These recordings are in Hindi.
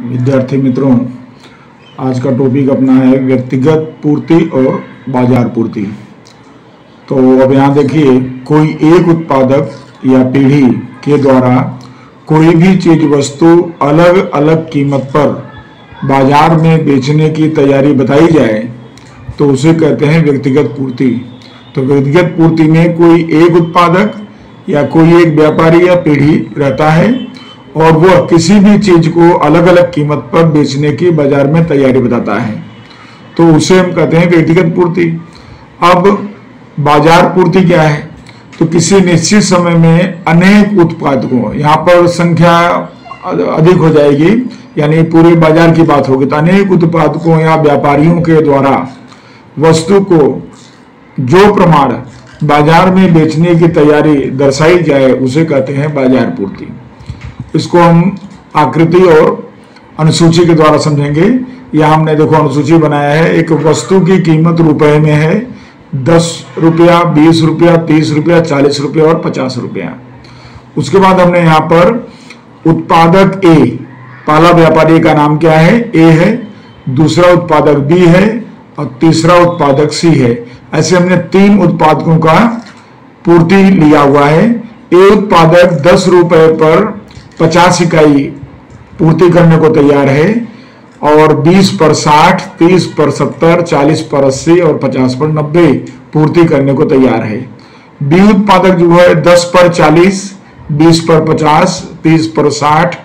विद्यार्थी मित्रों, आज का टॉपिक अपना है व्यक्तिगत पूर्ति और बाज़ार पूर्ति। तो अब यहाँ देखिए, कोई एक उत्पादक या पीढ़ी के द्वारा कोई भी चीज़ वस्तु अलग अलग कीमत पर बाज़ार में बेचने की तैयारी बताई जाए तो उसे कहते हैं व्यक्तिगत पूर्ति। तो व्यक्तिगत पूर्ति में कोई एक उत्पादक या कोई एक व्यापारी या पीढ़ी रहता है और वह किसी भी चीज़ को अलग अलग कीमत पर बेचने की बाज़ार में तैयारी बताता है। तो उसे हम कहते हैं व्यक्तिगत पूर्ति। अब बाज़ार पूर्ति क्या है? तो किसी निश्चित समय में अनेक उत्पादकों यहाँ पर संख्या अधिक हो जाएगी, यानी पूरे बाज़ार की बात होगी। तो अनेक उत्पादकों या व्यापारियों के द्वारा वस्तु को जो प्रमाण बाज़ार में बेचने की तैयारी दर्शाई जाए, उसे कहते हैं बाज़ार पूर्ति। इसको हम आकृति और अनुसूची के द्वारा समझेंगे। यह हमने देखो अनुसूची बनाया है। एक वस्तु की कीमत रुपए में है। दस रुपया, बीस रुपया, तीस रुपया, चालीस रुपया और पचास रुपया। उसके बाद हमने यहाँ पर उत्पादक ए पहला व्यापारी का नाम क्या है? ए है। दूसरा उत्पादक बी है और तीसरा उत्पादक सी है। ऐसे हमने तीन उत्पादकों का पूर्ति लिया हुआ है। ए उत्पादक दस रुपए पर पचास इकाई पूर्ति करने को तैयार है और 20 पर 60, 30 पर 70, 40 पर 80 और 50 पर 90 पूर्ति करने को तैयार है। बी उत्पादक जो है 10 पर 40, 20 पर 50, 30 पर 60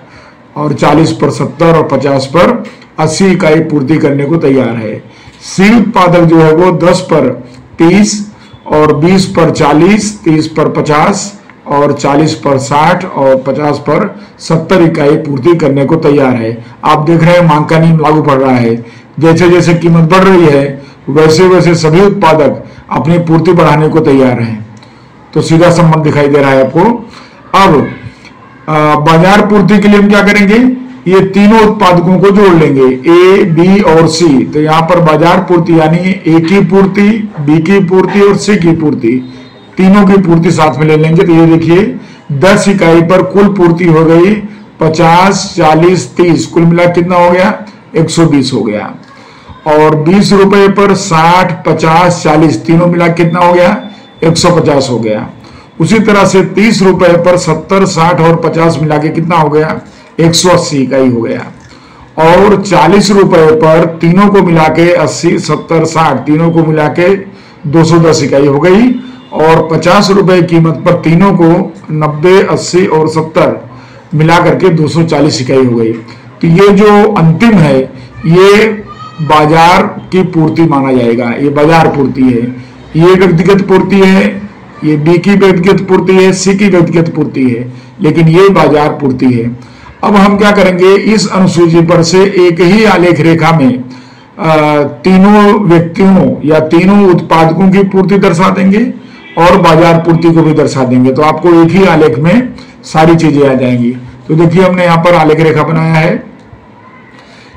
और 40 पर 70 और 50 पर 80 इकाई पूर्ति करने को तैयार है। सी उत्पादक जो है वो 10 पर 30 और 20 पर 40, 30 पर 50 और 40 पर 60 और 50 पर 70 इकाई पूर्ति करने को तैयार है। आप देख रहे हैं मांग का नियम लागू पड़ रहा है। जैसे जैसे कीमत बढ़ रही है, वैसे वैसे सभी उत्पादक अपनी पूर्ति बढ़ाने को तैयार हैं। तो सीधा संबंध दिखाई दे रहा है आपको। अब बाज़ार पूर्ति के लिए हम क्या करेंगे? ये तीनों उत्पादकों को जोड़ लेंगे ए बी और सी तो यहाँ पर बाज़ार पूर्ति यानी ए की पूर्ति बी की पूर्ति और सी की पूर्ति। तीनों की पूर्ति साथ में ले लेंगे। तो ये देखिए, दस इकाई पर कुल पूर्ति हो गई पचास, चालीस, तीस। कुल मिला कितना हो गया? एक सौ बीस हो गया। और बीस रुपए पर साठ, पचास, चालीस, तीनों मिला कितना हो गया? एक सौ पचास हो गया। उसी तरह से तीस रुपए पर सत्तर, साठ और पचास मिला के कितना हो गया? एक सौ अस्सी इकाई हो गया। और चालीस रुपए पर तीनों को मिला के अस्सी, सत्तर, साठ, तीनों को मिला के दो सौ दस इकाई हो गई। और पचास रुपए कीमत पर तीनों को नब्बे, अस्सी और सत्तर मिला करके 240 इकाई हो गई। तो ये जो अंतिम है, ये बाज़ार की पूर्ति माना जाएगा। ये बाज़ार पूर्ति है। ये व्यक्तिगत पूर्ति है, ये बी की व्यक्तिगत पूर्ति है, सी की व्यक्तिगत पूर्ति है, लेकिन ये बाज़ार पूर्ति है। अब हम क्या करेंगे, इस अनुसूची पर से एक ही आलेख रेखा में तीनों व्यक्तियों या तीनों उत्पादकों की पूर्ति दर्शा देंगे। और बाज़ार पूर्ति को भी दर्शा देंगे। तो आपको एक ही आलेख में सारी चीज़ें आ जाएँगी। तो देखिए, हमने यहाँ पर आलेख रेखा बनाया है।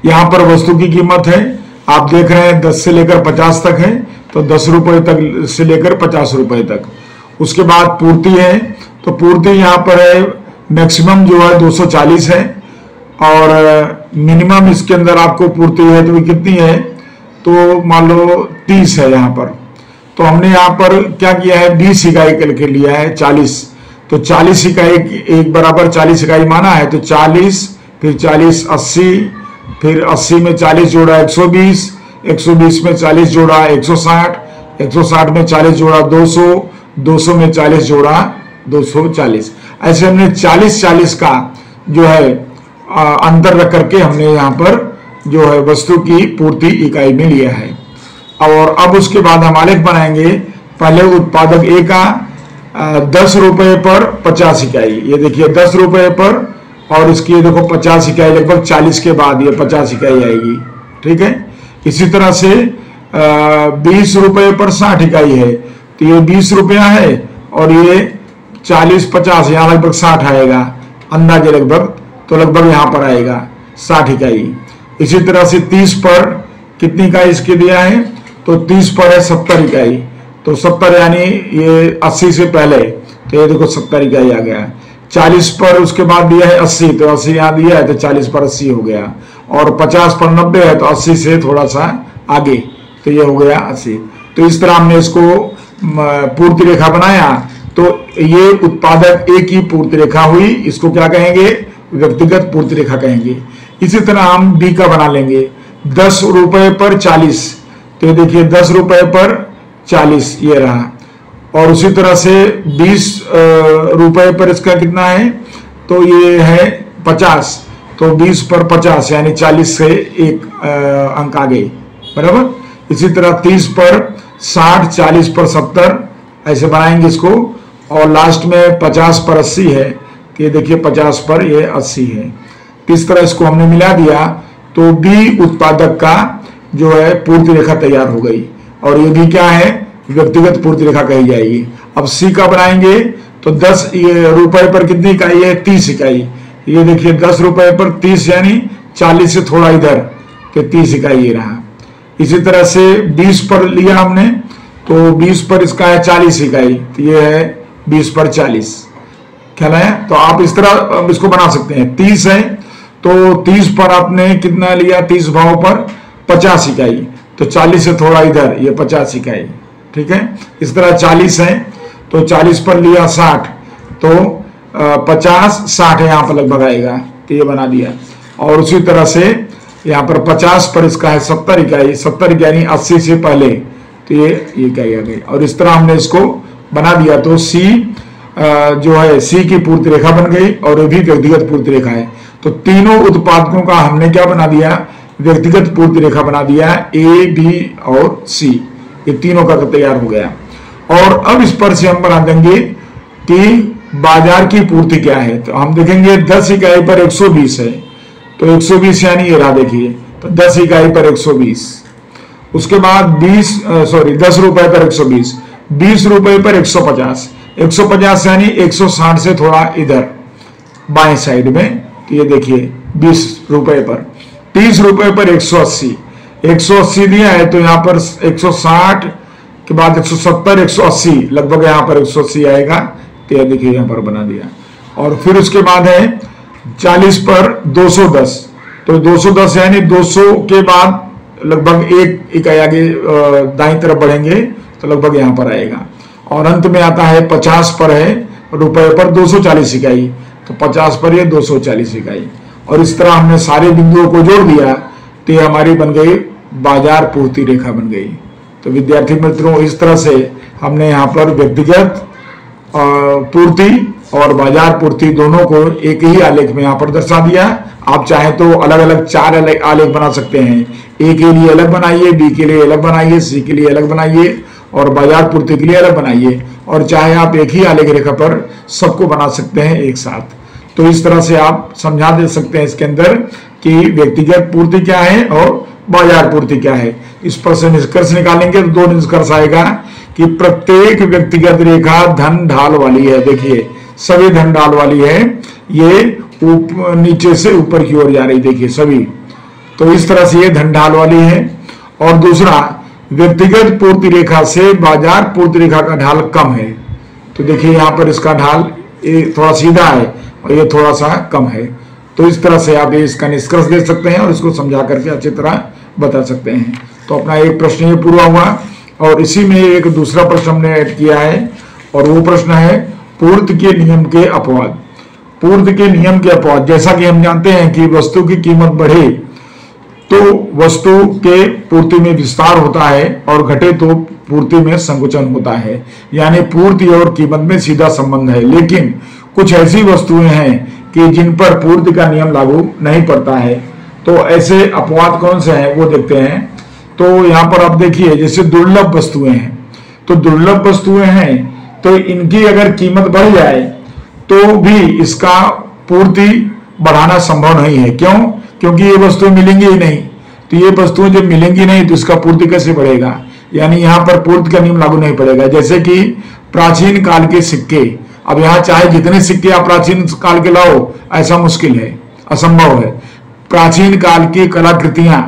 यहाँ पर वस्तु की कीमत है। आप देख रहे हैं, दस से लेकर पचास तक है। तो दस रुपए तक से लेकर पचास रुपए तक। उसके बाद पूर्ति है। तो पूर्ति यहाँ पर है मैक्सिमम जो है 240 है। और मिनिमम इसके अंदर आपको पूर्ति है तो कितनी है? तो मान लो 30 है यहाँ पर। तो हमने यहाँ पर क्या किया है? बीस इकाई करके लिया है चालीस। तो चालीस इकाई एक बराबर चालीस इकाई माना है तो चालीस, फिर चालीस अस्सी, फिर अस्सी में चालीस जोड़ा एक सौ बीस, एक सौ बीस में चालीस जोड़ा एक सौ साठ, एक सौ साठ में चालीस जोड़ा दो सौ दो सौ में चालीस जोड़ा दो सौ चालीस। ऐसे हमने चालीस चालीस का जो है अंतर रख करके हमने यहाँ पर जो है वस्तु की पूर्ति इकाई में लिया है। और अब उसके बाद हम आलेख बनाएँगे। पहले उत्पादक ए का दस रुपए पर पचास इकाई। ये देखिए, दस रुपए पर और इसकी ये देखो, पचास इकाई लगभग चालीस के बाद ये पचास इकाई आएगी। ठीक है? इसी तरह से बीस रुपए पर साठ इकाई है। तो ये बीस रुपया है और ये चालीस पचास, यहाँ लगभग साठ आएगा। अंदाजे लगभग तो लगभग यहाँ पर आएगा, साठ इकाई। इसी तरह से तीस पर कितनी इकाई इसके दिया है? तो तीस पर है, सत्तर इकाई। तो सत्तर यानी ये अस्सी से पहले तो ये देखो सत्तर इकाई आ गया। चालीस पर उसके बाद दिया है अस्सी तो अस्सी यहाँ दिया है तो चालीस पर अस्सी हो गया। और पचास पर नब्बे है तो अस्सी से थोड़ा सा आगे तो ये हो गया अस्सी। तो इस तरह हमने इसको पूर्ति रेखा बनाया तो ये उत्पादक ए की पूर्ति रेखा हुई, इसको क्या कहेंगे? व्यक्तिगत पूर्ति रेखा कहेंगे। इसी तरह हम बी का बना लेंगे। दस रुपए पर चालीस तो देखिए, दस रुपए पर चालीस ये रहा। और उसी तरह से बीस रुपए पर इसका कितना है? तो ये है पचास। तो बीस पर पचास, यानी चालीस से एक अंक आगे। बराबर? इसी तरह तीस पर साठ, चालीस पर सत्तर, ऐसे बनाएँगे इसको। और लास्ट में पचास पर अस्सी है, कि ये देखिए पचास पर ये अस्सी है। इस तरह इसको हमने मिला दिया? तो बी उत्पादक का जो है पूर्ति रेखा तैयार हो गई। और ये भी क्या है? व्यक्तिगत पूर्ति रेखा कही जाएगी। अब सी का बनाएँगे तो दस रुपए पर कितनी इकाई है? तीस इकाई। ये देखिए, दस रुपए पर तीस यानी चालीस से थोड़ा इधर के तीस इकाई ये रहा। इसी तरह से बीस पर लिया हमने तो बीस पर इसका है चालीस इकाई। तो ये है बीस पर चालीस। ख्याल है तो आप इस तरह इसको बना सकते हैं। तीस है तो तीस पर आपने कितना लिया? तीस भाव पर। पचास इकाई तो चालीस से थोड़ा इधर, ये पचास इकाई, ठीक है? इस तरह चालीस है तो चालीस पर लिया साठ तो पचास, साठ यहाँ पर लगभग आएगा तो ये बना दिया और उसी तरह से यहाँ पर पचास पर इसका है सत्तर इकाई, सत्तर यानी अस्सी से पहले तो ये ये इकाई आ गई। और इस तरह हमने इसको बना दिया तो सी जो है सी की पूर्ति रेखा बन गई और ये भी व्यक्तिगत पूर्ति रेखा है। तो तीनों उत्पादकों का हमने क्या बना दिया? व्यक्तिगत पूर्ति रेखा बना दिया है ए बी और सी ये तीनों का तैयार हो गया। और अब इस पर से हम बना देंगे कि बाज़ार की पूर्ति क्या है। तो हम देखेंगे 10 इकाई पर 120 है। तो 120 यानी ये रहा देखिए। तो 10 इकाई पर 120 उसके बाद 20 सॉरी 10 रुपए पर 120 20 रुपए पर 150 150 यानी 160 से थोड़ा इधर, बाएँ साइड में। तो ये देखिए 20 रुपए पर। 30 रुपए पर 180 180 दिया है तो यहाँ पर 160 के बाद 170 180 लगभग यहाँ पर 180 आएगा तो यह देखिए यहाँ पर बना दिया। और फिर उसके बाद है 40 पर 210 तो 210 यानी 200 के बाद लगभग एक इकाई आगे दाई तरफ़ बढ़ेंगे तो लगभग यहाँ पर आएगा। और अंत में आता है 50 पर है, रुपए पर 240 इकाई। तो 50 पर ये 240 इकाई। और इस तरह हमने सारे बिंदुओं को जोड़ दिया तो ये हमारी बन गई बाज़ार पूर्ति रेखा बन गई। तो विद्यार्थी मित्रों, इस तरह से हमने यहाँ पर व्यक्तिगत पूर्ति और बाज़ार पूर्ति दोनों को एक ही आलेख में यहाँ पर दर्शा दिया। आप चाहे तो अलग अलग चार अलग आलेख बना सकते हैं। ए के लिए अलग बनाइए, बी के लिए अलग बनाइए, सी के लिए अलग बनाइए और बाज़ार पूर्ति के लिए अलग बनाइए। और चाहे आप एक ही आलेख रेखा पर सबको बना सकते हैं एक साथ। तो इस तरह से आप समझा दे सकते हैं इसके अंदर कि व्यक्तिगत पूर्ति क्या है और बाज़ार पूर्ति क्या है। इस पर से निष्कर्ष निकालेंगे तो दो निष्कर्ष आएगा कि प्रत्येक व्यक्तिगत रेखा धन ढाल वाली है। देखिए सभी धन ढाल वाली है। ये उप, नीचे से ऊपर की ओर जा रही देखिए सभी। तो इस तरह से ये धन ढाल वाली है। और दूसरा व्यक्तिगत पूर्ति रेखा से बाज़ार पूर्ति रेखा का ढाल कम है। तो देखिए यहाँ पर इसका ढाल थोड़ा सीधा है। और ये थोड़ा सा कम है। तो इस तरह से आप इसका निष्कर्ष दे सकते हैं और इसको समझा करके अच्छी तरह बता सकते हैं। तो अपना एक प्रश्न ये पूरा हुआ और इसी में एक दूसरा प्रश्न हमने ऐड किया है और वो प्रश्न है पूर्त के नियम के अपवाद। पूर्त के नियम के अपवाद, जैसा कि हम जानते हैं कि वस्तु की कीमत बढ़े तो वस्तु के पूर्ति में विस्तार होता है और घटे तो पूर्ति में संकुचन होता है। यानी पूर्ति और कीमत में सीधा संबंध है। लेकिन कुछ ऐसी वस्तुएँ हैं कि जिन पर पूर्ति का नियम लागू नहीं पड़ता है। तो ऐसे अपवाद कौन से हैं वो देखते हैं। तो यहाँ पर आप देखिए, जैसे दुर्लभ वस्तुएँ हैं। तो दुर्लभ वस्तुएँ हैं तो इनकी अगर कीमत बढ़ जाए तो भी इसका पूर्ति बढ़ाना संभव नहीं है। क्यों? क्योंकि ये वस्तुएँ मिलेंगी ही नहीं। तो ये वस्तुएँ जब मिलेंगी नहीं तो इसका पूर्ति कैसे बढ़ेगा? यानी यहाँ पर पूर्ति का नियम लागू नहीं पड़ेगा। जैसे कि प्राचीन काल के सिक्के अब यहाँ चाहे जितने सिक्के आप प्राचीन काल के लाओ, ऐसा मुश्किल है, असंभव है। प्राचीन काल की कलाकृतियाँ,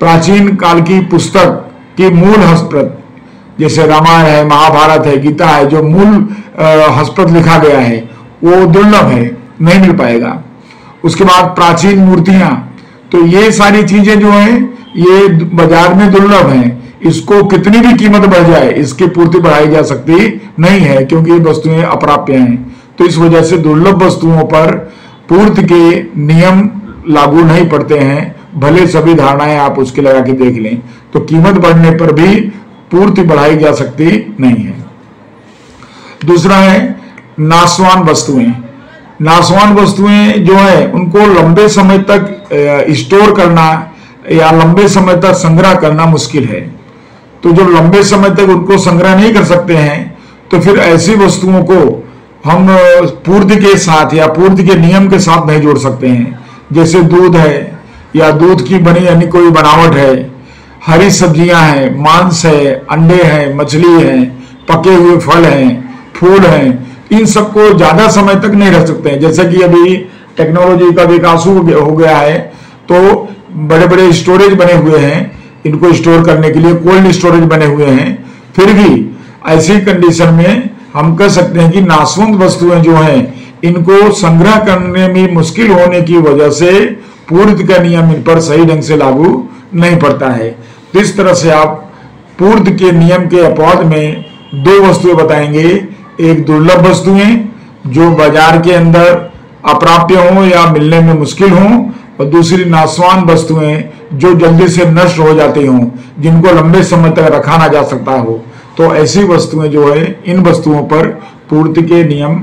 प्राचीन काल की पुस्तक की मूल हस्तप्रत जैसे रामायण है, महाभारत है, गीता है, जो मूल हस्तप्रत लिखा गया है, वो दुर्लभ है, नहीं मिल पाएगा। उसके बाद प्राचीन मूर्तियाँ तो ये सारी चीज़ें जो हैं, ये बाज़ार में दुर्लभ हैं। इसको कितनी भी कीमत बढ़ जाए, इसकी पूर्ति बढ़ाई जा सकती नहीं है, क्योंकि ये वस्तुएँ अप्राप्य हैं। तो इस वजह से दुर्लभ वस्तुओं पर पूर्ति के नियम लागू नहीं पड़ते हैं। भले सभी धारणाएँ आप उसके लगा के देख लें तो कीमत बढ़ने पर भी पूर्ति बढ़ाई जा सकती नहीं है। दूसरा है नासवान वस्तुएँ। नासवान वस्तुएँ जो है, उनको लंबे समय तक स्टोर करना या लंबे समय तक संग्रह करना मुश्किल है। तो जब लंबे समय तक उनको संग्रह नहीं कर सकते हैं तो फिर ऐसी वस्तुओं को हम पूर्ति के साथ या पूर्ति के नियम के साथ नहीं जोड़ सकते हैं। जैसे दूध है, या दूध की बनी यानी कोई बनावट है, हरी सब्ज़ियाँ हैं, मांस है, अंडे हैं, मछली है, पके हुए फल हैं, फूल हैं, इन सबको ज़्यादा समय तक नहीं रख सकते हैं। जैसे कि अभी टेक्नोलॉजी का विकास हो गया, है तो बड़े बड़े स्टोरेज बने हुए हैं इनको स्टोर करने के लिए कोल्ड स्टोरेज बने हुए हैं। फिर भी ऐसी कंडीशन में हम कह सकते हैं कि नाशवंत वस्तुएँ जो हैं, इनको संग्रह करने में मुश्किल होने की वजह से पूर्त का नियम इन पर सही ढंग से लागू नहीं पड़ता है। तो इस तरह से आप पूर्त के नियम के अपवाद में दो वस्तुएँ बताएँगे। एक दुर्लभ वस्तुएँ, जो बाज़ार के अंदर अप्राप्य हो या मिलने में मुश्किल हो, और दूसरी नासवान वस्तुएँ जो जल्दी से नष्ट हो जाती हों, जिनको लंबे समय तक रखा ना जा सकता हो तो ऐसी वस्तुएँ जो है, इन वस्तुओं पर पूर्ति के नियम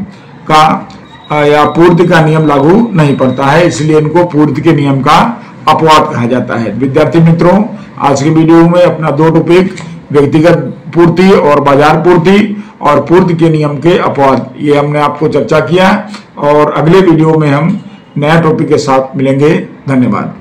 का या पूर्ति का नियम लागू नहीं पड़ता है, इसलिए इनको पूर्ति के नियम का अपवाद कहा जाता है। विद्यार्थी मित्रों, आज के वीडियो में अपना दो टॉपिक, व्यक्तिगत पूर्ति और बाज़ार पूर्ति और पूर्ति के नियम के अपवाद, ये हमने आपको चर्चा किया, और अगले वीडियो में हम नया टॉपिक के साथ मिलेंगे। धन्यवाद।